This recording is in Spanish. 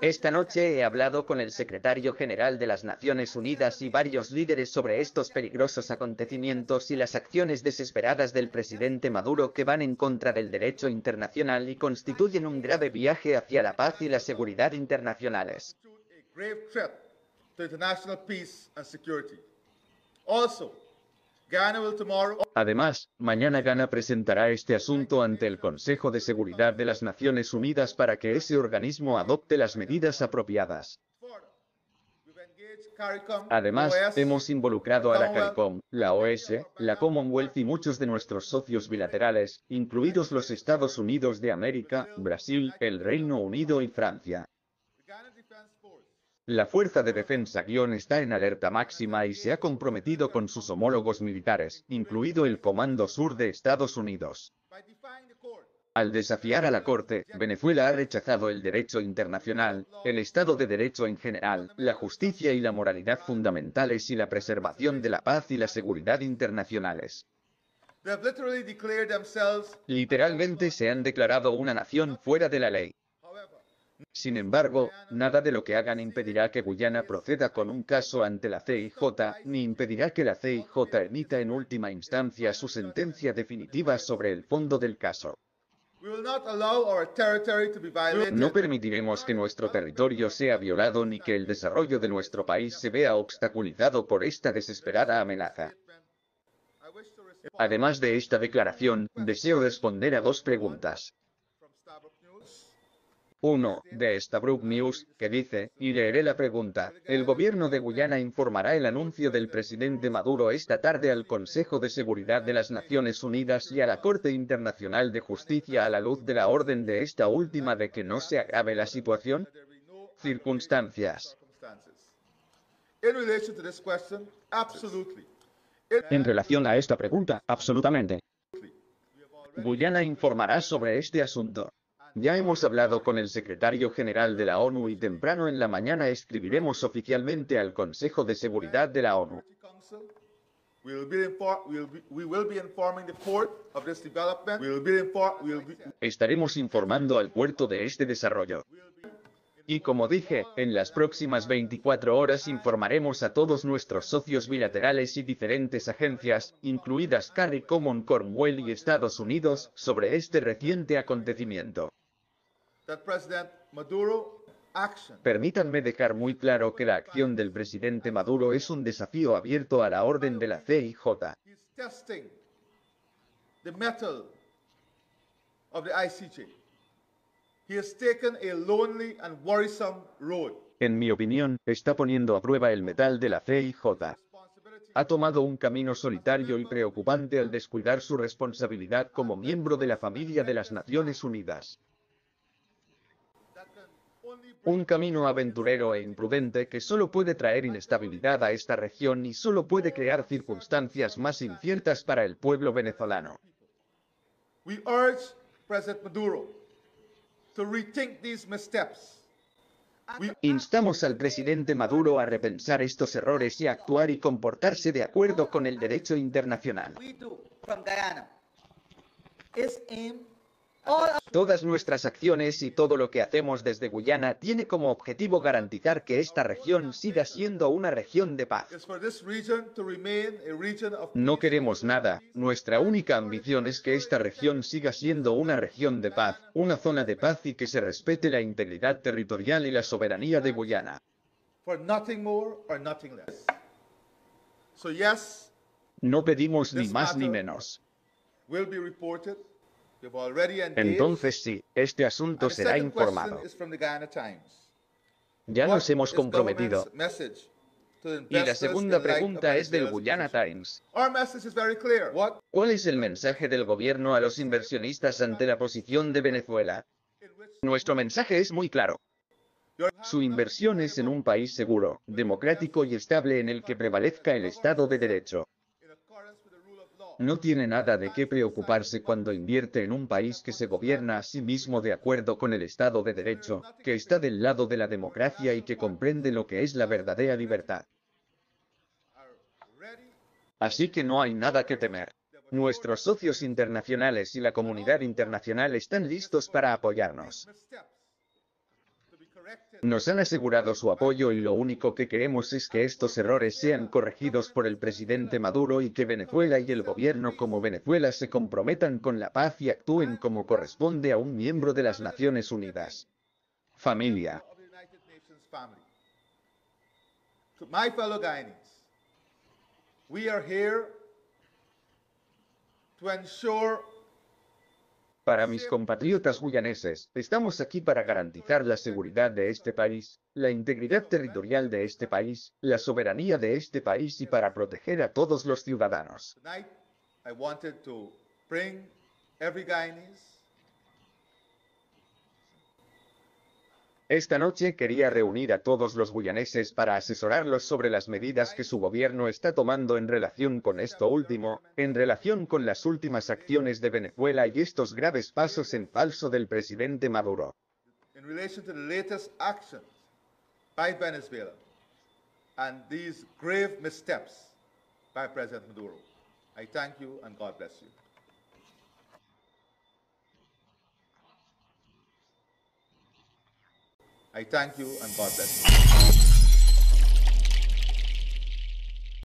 Esta noche he hablado con el secretario general de las Naciones Unidas y varios líderes sobre estos peligrosos acontecimientos y las acciones desesperadas del presidente Maduro que van en contra del derecho internacional y constituyen un grave viaje hacia la paz y la seguridad internacionales. Also, Además, mañana Ghana presentará este asunto ante el Consejo de Seguridad de las Naciones Unidas para que ese organismo adopte las medidas apropiadas. Además, hemos involucrado a la CARICOM, la OS, la Commonwealth y muchos de nuestros socios bilaterales, incluidos los Estados Unidos de América, Brasil, el Reino Unido y Francia. the Ghana Defense Force, La Fuerza de Defensa Guión está en alerta máxima y se ha comprometido con sus homólogos militares, incluido el Comando Sur de Estados Unidos. Al desafiar a la Corte, Venezuela ha rechazado el derecho internacional, el Estado de Derecho en general, la justicia y la moralidad fundamentales y la preservación de la paz y la seguridad internacionales. Literalmente se han declarado una nación fuera de la ley. Sin embargo, nada de lo que hagan impedirá que Guyana proceda con un caso ante la CIJ, ni impedirá que la CIJ emita en última instancia su sentencia definitiva sobre el fondo del caso. No permitiremos que nuestro territorio sea violado ni que el desarrollo de nuestro país se vea obstaculizado por esta desesperada amenaza. Además de esta declaración, deseo responder a dos preguntas. From Starbuck News. Uno, de Stabrook News, que dice, y leeré la pregunta, el gobierno de Guyana informará el anuncio del presidente Maduro esta tarde al Consejo de Seguridad de las Naciones Unidas y a la Corte Internacional de Justicia a la luz de la orden de esta última de que no se agrave la situación? Circunstancias. En relación a esta pregunta, absolutamente. Guyana informará sobre este asunto. Ya hemos hablado con el secretario general de la ONU y temprano en la mañana escribiremos oficialmente al Consejo de Seguridad de la ONU. Estaremos informando al puerto de este desarrollo. Y como dije, en las próximas 24 horas informaremos a todos nuestros socios bilaterales y diferentes agencias, incluidas CARICOM, Cornwall y Estados Unidos, sobre este reciente acontecimiento. Permítanme dejar muy claro que la acción del presidente Maduro es un desafío abierto a la orden de la CIJ. He's testing the metal of the ICJ. He has taken a lonely and worrisome road. En mi opinión, está poniendo a prueba el metal de la CIJ. Ha tomado un camino solitario y preocupante al descuidar su responsabilidad como miembro de la familia de las Naciones Unidas. Un camino aventurero e imprudente que solo puede traer inestabilidad a esta región y solo puede crear circunstancias más inciertas para el pueblo venezolano. We urge President Maduro to rethink these missteps. We Instamos al presidente Maduro a repensar estos errores y a actuar y comportarse de acuerdo con el derecho internacional. Todas nuestras acciones y todo lo que hacemos desde Guyana tiene como objetivo garantizar que esta región siga siendo una región de paz. No queremos nada, nuestra única ambición es que esta región siga siendo una región de paz, una zona de paz y que se respete la integridad territorial y la soberanía de Guyana. No pedimos ni más ni menos. Entonces sí, este asunto será informado. Ya nos hemos comprometido. Y la segunda pregunta es del Guyana? Times. ¿Cuál es el mensaje del gobierno a los inversionistas ante la posición de Venezuela? Nuestro mensaje es muy claro. Su inversión es en un país seguro, democrático y estable en el que prevalezca el Estado de Derecho. in accordance with the rule of law. No tiene nada de qué preocuparse cuando invierte en un país que se gobierna a sí mismo de acuerdo con el Estado de Derecho, que está del lado de la democracia y que comprende lo que es la verdadera libertad. Así que no hay nada que temer. Nuestros socios internacionales y la comunidad internacional están listos para apoyarnos. missteps to be corrected Nos han asegurado su apoyo y lo único que queremos es que estos errores sean corregidos por el presidente Maduro y que Venezuela y el gobierno como Venezuela se comprometan con la paz y actúen como corresponde a un miembro de las Naciones Unidas. Familia. my fellow Guyanese, we are here to ensure Para mis compatriotas guyaneses, estamos aquí para garantizar la seguridad de este país, la integridad territorial de este país, la soberanía de este país y para proteger a todos los ciudadanos. tonight I wanted to bring every Guyanese Esta noche quería reunir a todos los guyaneses para asesorarlos sobre las medidas que su gobierno está tomando en relación con esto último, en relación con las últimas acciones de Venezuela y estos graves pasos en falso del presidente Maduro. in relation to the latest actions by Venezuela and these grave missteps by President Maduro. I thank you and God bless you. I thank you and God bless you.